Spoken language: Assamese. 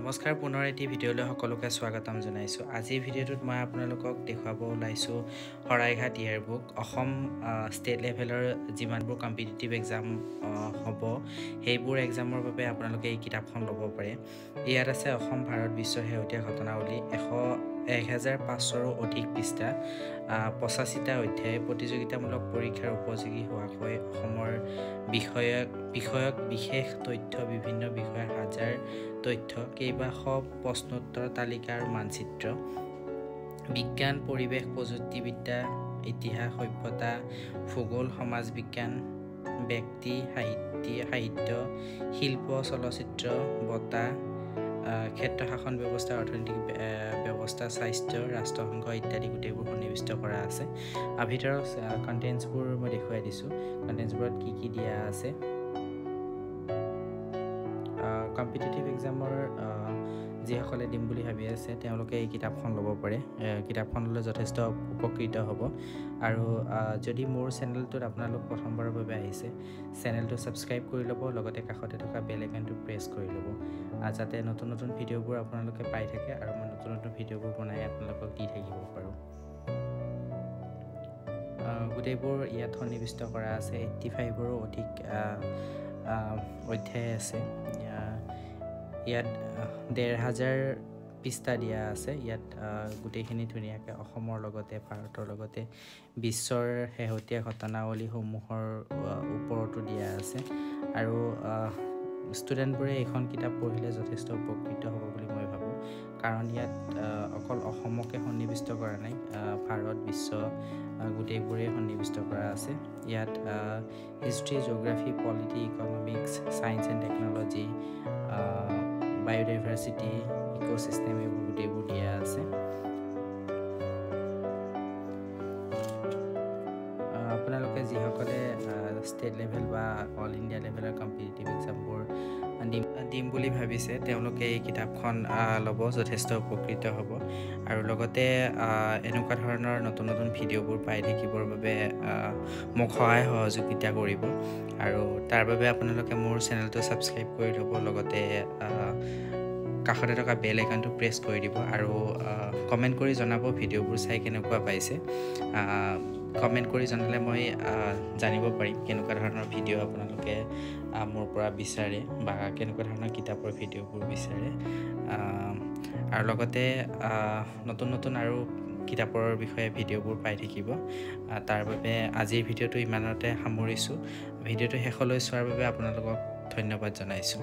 নমস্কাৰ পুনৰ এটি ভিডিঅ'লৈ সকলোকে স্বাগতম জনাইছোঁ। আজিৰ ভিডিঅ'টোত মই আপোনালোকক দেখুৱাব ওলাইছোঁ শৰাইঘাট ইয়েৰবুক অসম ষ্টেট লেভেলৰ যিমানবোৰ কম্পিটিটিভ এক্সাম হ'ব সেইবোৰ এক্সামৰ বাবে আপোনালোকে এই কিতাপখন ল'ব পাৰে। ইয়াত আছে অসম ভাৰত বিশ্বৰ শেহতীয়া ঘটনাৱলী এশ এক হেজাৰ পাঁচশৰো অধিক পৃষ্ঠা পঁচাশীটা অধ্যায় প্ৰতিযোগিতামূলক পৰীক্ষাৰ উপযোগী হোৱাকৈ অসমৰ বিষয়ক বিষয়ক বিশেষ তথ্য বিভিন্ন বিষয়ৰ হাজাৰ তথ্য কেইবাশ প্ৰশ্নোত্তৰ তালিকা আৰু মানচিত্ৰ। বিজ্ঞান পৰিৱেশ প্ৰযুক্তিবিদ্যা ইতিহাস সভ্যতা ভূগোল সমাজ বিজ্ঞান ব্যক্তি সাহিত্য সাহিত্য শিল্প চলচ্চিত্ৰ বঁটা ক্ষেত্ৰ শাসন ব্যৱস্থা অৰ্থনৈতিক ব্যৱস্থা স্বাস্থ্য ৰাষ্ট্ৰসংঘ ইত্যাদি গোটেইবোৰ সন্নিৱিষ্ট কৰা আছে। আৰু ভিতৰত কণ্টেণ্টছবোৰ মই দেখুৱাই দিছোঁ। কণ্টেণ্টছবোৰত কি কি দিয়া আছে? কম্পিটিটিভ এক্সামৰ যিসকলে দিম বুলি ভাবি আছে তেওঁলোকে এই কিতাপখন ল'ব পাৰে। কিতাপখন ল'লে যথেষ্ট উপকৃত হ'ব। আৰু যদি মোৰ চেনেলটোত আপোনালোক প্ৰথমবাৰৰ বাবে আহিছে চেনেলটো ছাবস্ক্ৰাইব কৰি ল'ব লগতে কাষতে থকা বেল আইকনটো প্ৰেছ কৰি ল'ব। যাতে নতুন নতুন ভিডিঅ'বোৰ আপোনালোকে পাই থাকে আৰু মই নতুন নতুন ভিডিঅ'বোৰ বনাই আপোনালোকক দি থাকিব পাৰোঁ। গোটেইবোৰ ইয়াত সন্নিৱিষ্ট কৰা আছে এইট্টি ফাইভৰো অধিক অধ্যায় আছে। ইয়াত ডেৰ হাজাৰ পৃষ্ঠা দিয়া আছে। ইয়াত গোটেইখিনি ধুনীয়াকৈ অসমৰ লগতে ভাৰতৰ লগতে বিশ্বৰ শেহতীয়া ঘটনাৱলীসমূহৰ ওপৰতো দিয়া আছে। আৰু ষ্টুডেণ্টবোৰে এইখন কিতাপ পঢ়িলে যথেষ্ট উপকৃত হ'ব বুলি মই ভাবোঁ। কাৰণ ইয়াত অকল অসমকে সন্নিৱিষ্ট কৰা নাই ভাৰত বিশ্ব গোটেইবোৰেই সন্নিৱিষ্ট কৰা আছে। ইয়াত history geography polity economics science and technology biodiversity ecosystem এইবোৰ গোটেইবোৰ দিয়া আছে আপোনালোকে যিসকলে ষ্টেট লেভেল বা অল ইণ্ডিয়া লেভেলৰ কম্পিটিটিভ এক্সামবোৰ দিম দিম বুলি ভাবিছে তেওঁলোকে এই কিতাপখন ল'ব যথেষ্ট উপকৃত হ'ব। আৰু লগতে এনেকুৱা ধৰণৰ নতুন নতুন ভিডিঅ'বোৰ পাই থাকিবৰ বাবে মোক সহায় সহযোগিতা কৰিব। আৰু তাৰ বাবে আপোনালোকে মোৰ চেনেলটো ছাবস্ক্ৰাইব কৰি ল'ব লগতে কাষতে থকা বেল আইকনটো প্ৰেছ কৰি দিব আৰু কমেণ্ট কৰি জনাব ভিডিঅ'বোৰ চাই কেনেকুৱা পাইছে। কমেণ্ট কৰি জনালে মই জানিব পাৰিম কেনেকুৱা ধৰণৰ ভিডিঅ' আপোনালোকে মোৰ পৰা বিচাৰে বা কেনেকুৱা ধৰণৰ কিতাপৰ ভিডিঅ'বোৰ বিচাৰে। আৰু লগতে নতুন নতুন আৰু কিতাপৰ বিষয়ে ভিডিঅ'বোৰ পাই থাকিব। তাৰ বাবে আজিৰ ভিডিঅ'টো ইমানতে সামৰিছোঁ। ভিডিঅ'টো শেষলৈ চোৱাৰ বাবে আপোনালোকক ধন্যবাদ জনাইছোঁ।